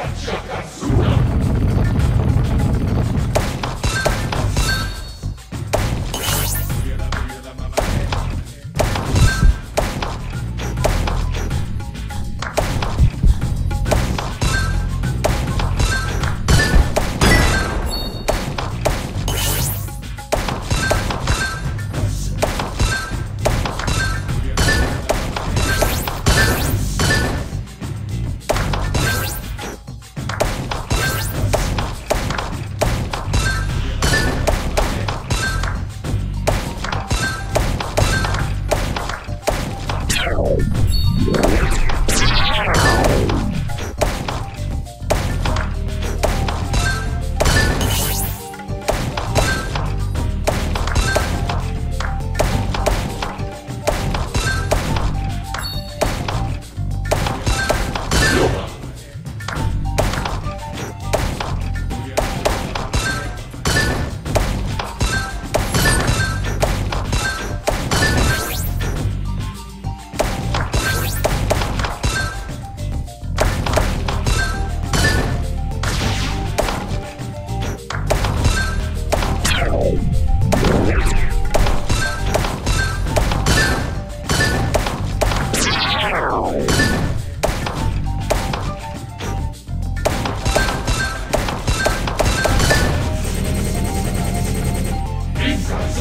Katschakatsu.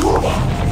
Sure.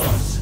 us.